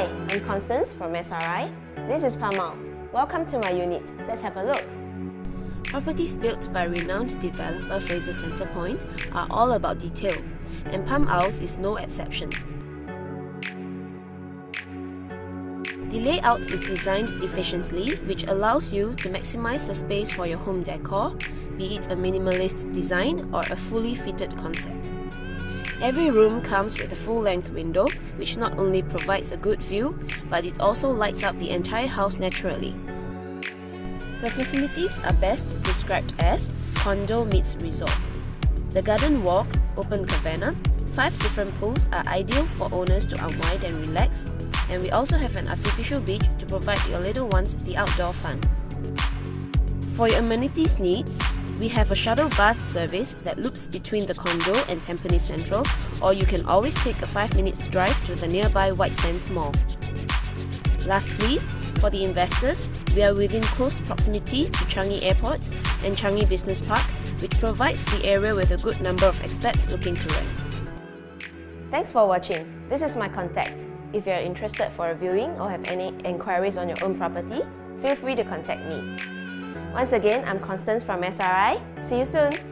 I'm Constance from SRI. This is Palm Isles. Welcome to my unit. Let's have a look. Properties built by renowned developer Fraser Centrepoint are all about detail, and Palm Isles is no exception. The layout is designed efficiently, which allows you to maximize the space for your home decor, be it a minimalist design or a fully fitted concept. Every room comes with a full-length window, which not only provides a good view, but it also lights up the entire house naturally. The facilities are best described as condo meets resort. The garden walk, open cabana, five different pools are ideal for owners to unwind and relax, and we also have an artificial beach to provide your little ones the outdoor fun. For your amenities needs, we have a shuttle bus service that loops between the condo and Tampines Central, or you can always take a 5 minutes drive to the nearby White Sands Mall. Lastly, for the investors, we are within close proximity to Changi Airport and Changi Business Park, which provides the area with a good number of expats looking to rent. Thanks for watching. This is my contact. If you are interested for a viewing or have any enquiries on your own property, feel free to contact me. Once again, I'm Constance from SRI. See you soon!